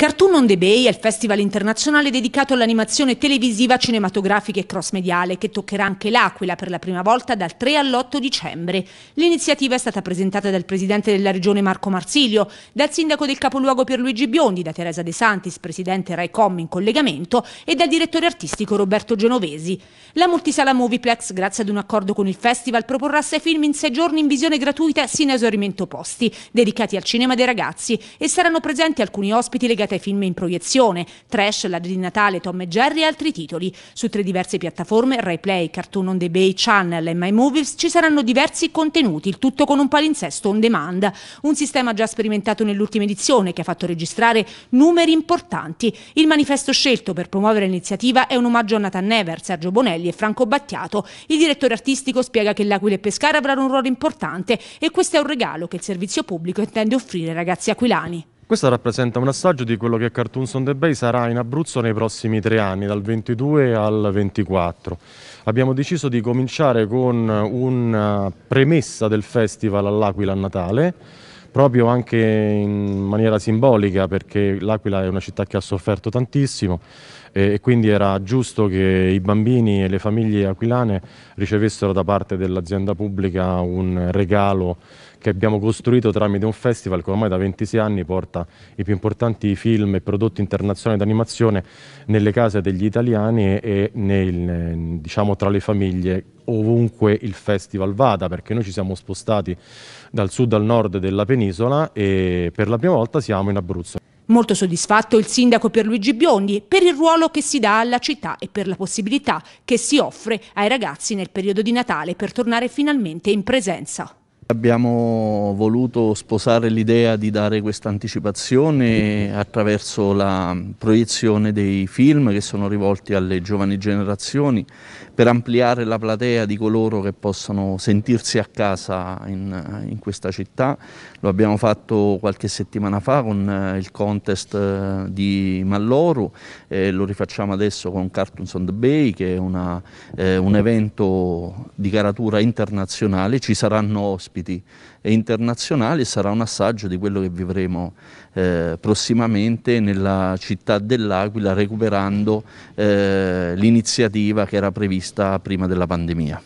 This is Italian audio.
Cartoon on the Bay è il festival internazionale dedicato all'animazione televisiva, cinematografica e cross-mediale che toccherà anche l'Aquila per la prima volta dal 3 all'8 dicembre. L'iniziativa è stata presentata dal presidente della regione Marco Marsilio, dal sindaco del capoluogo Pierluigi Biondi, da Teresa De Santis, presidente Raicom in collegamento e dal direttore artistico Roberto Genovesi. La multisala Moviplex, grazie ad un accordo con il festival, proporrà sei film in sei giorni in visione gratuita sino a esaurimento posti, dedicati al cinema dei ragazzi e saranno presenti alcuni ospiti legati ai film in proiezione, Trash, Ladri di Natale, Tom e Jerry e altri titoli. Su tre diverse piattaforme, Rai Play, Cartoon on the Bay Channel e My Movies, ci saranno diversi contenuti, il tutto con un palinsesto on demand. Un sistema già sperimentato nell'ultima edizione che ha fatto registrare numeri importanti. Il manifesto scelto per promuovere l'iniziativa è un omaggio a Nathan Never, Sergio Bonelli e Franco Battiato. Il direttore artistico spiega che l'Aquila e Pescara avranno un ruolo importante e questo è un regalo che il servizio pubblico intende offrire ai ragazzi aquilani. Questo rappresenta un assaggio di quello che Cartoons on the Bay sarà in Abruzzo nei prossimi tre anni, dal 22 al 24. Abbiamo deciso di cominciare con una premessa del festival all'Aquila a Natale, proprio anche in maniera simbolica perché l'Aquila è una città che ha sofferto tantissimo e quindi era giusto che i bambini e le famiglie aquilane ricevessero da parte dell'azienda pubblica un regalo che abbiamo costruito tramite un festival che ormai da 26 anni porta i più importanti film e prodotti internazionali d'animazione nelle case degli italiani e nel, diciamo, tra le famiglie ovunque il festival vada perché noi ci siamo spostati dal sud al nord della penisola e per la prima volta siamo in Abruzzo. Molto soddisfatto il sindaco Pierluigi Biondi per il ruolo che si dà alla città e per la possibilità che si offre ai ragazzi nel periodo di Natale per tornare finalmente in presenza. Abbiamo voluto sposare l'idea di dare questa anticipazione attraverso la proiezione dei film che sono rivolti alle giovani generazioni per ampliare la platea di coloro che possono sentirsi a casa in, in questa città. Lo abbiamo fatto qualche settimana fa con eh, il contest eh, di Malloru, eh, lo rifacciamo adesso con Cartoons on the Bay che è una, eh, un evento di caratura internazionale, ci saranno ospiti ospiti internazionali sarà un assaggio di quello che vivremo eh, prossimamente nella città dell'Aquila recuperando eh, l'iniziativa che era prevista prima della pandemia.